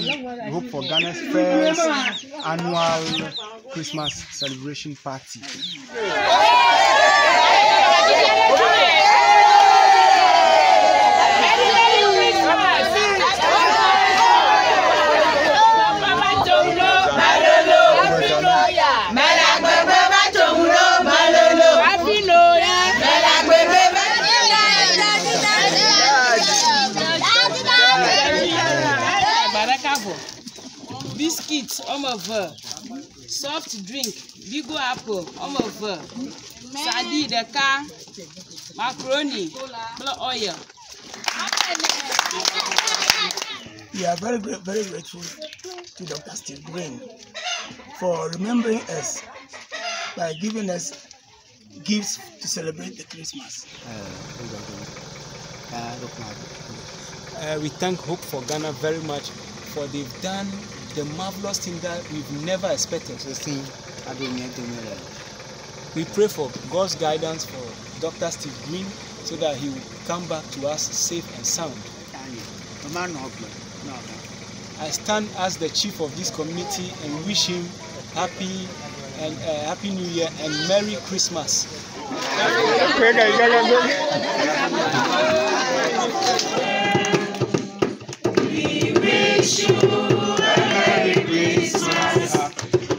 hosting we hope for Ghana's first annual Christmas celebration party. Biscuit ọmọ vẹ soft drink bigo apple ọmọ vẹ sadi ɖeka macaroni kple oil. We are very, very grateful to Dr. Steve Green for remembering us by giving us gifts to celebrate the Christmas. Uh, we thank Hope for Ghana very much for they've done the marvelous thing that we've never expected. We pray for God's guidance for Dr. Steve Green so that he will come back to us safe and sound. I stand as the chief of this community and wish him happy and uh, happy New Year and Merry Christmas.